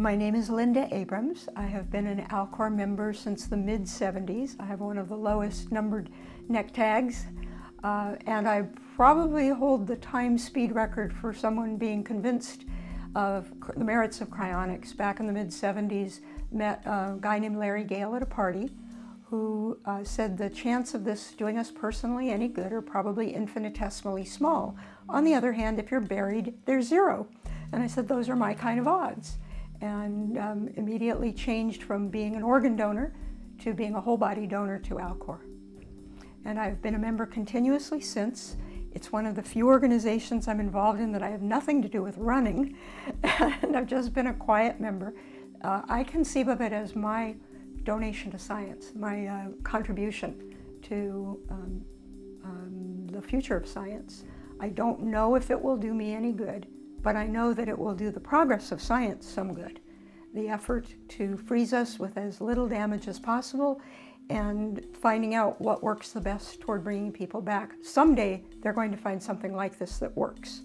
My name is Linda Abrams. I have been an Alcor member since the mid 70s. I have one of the lowest numbered neck tags, uh, and I probably hold the time speed record for someone being convinced of the merits of cryonics. Back in the mid 70s, met a guy named Larry Gale at a party who uh, said the chance of this doing us personally any good are probably infinitesimally small. On the other hand, if you're buried, there's zero. And I said, those are my kind of odds and um, immediately changed from being an organ donor to being a whole body donor to Alcor. And I've been a member continuously since. It's one of the few organizations I'm involved in that I have nothing to do with running, and I've just been a quiet member. Uh, I conceive of it as my donation to science, my uh, contribution to um, um, the future of science. I don't know if it will do me any good, but I know that it will do the progress of science some good. The effort to freeze us with as little damage as possible and finding out what works the best toward bringing people back. Someday they're going to find something like this that works.